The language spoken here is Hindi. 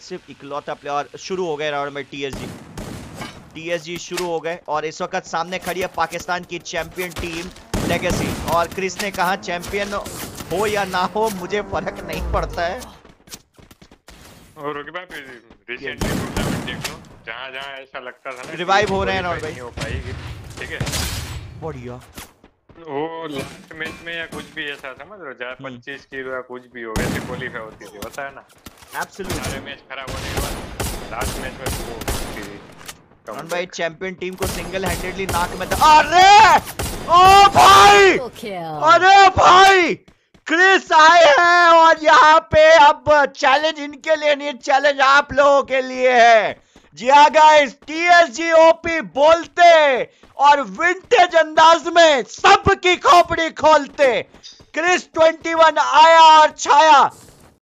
सिर्फ़ इकलौता प्लेयर शुरू हो गए राउंड में टीएसजी टीएसजी शुरू हो गए और इस वक्त सामने खड़ी है पाकिस्तान की चैंपियन टीम लेगेसी और क्रिस ने कहा चैंपियन हो या ना हो मुझे फ़र्क नहीं पड़ता है। और रुक भाई रिसेंटली टूर्नामेंट देख जहाँ जहाँ ऐसा लगता था ना Revive हो रहे हैं भाई। ठीक है। बढ़िया। वो लास्ट मैच में या कुछ भी ऐसा समझ लो चाहे हम्म। पच्चीस किलो या कुछ भी हो वैसे क्वालिफाई होती थी होता है ना? एब्सोल्युटली सारे मैच खराब होने के बाद लास्ट मैच में वो होती थी रन भाई चैंपियन टीम को सिंगल हैंडेडली नाक में अरे! ओ भाई! अरे भाई! क्रिस आए हैं और यहाँ पे अब चैलेंज इनके लिए नहीं चैलेंज आप लोगों के लिए है। जी हाँ गाइस टीएसजीओपी बोलते और विंटेज अंदाज में सबकी खोपड़ी खोलते। क्रिस 21 आया और छाया।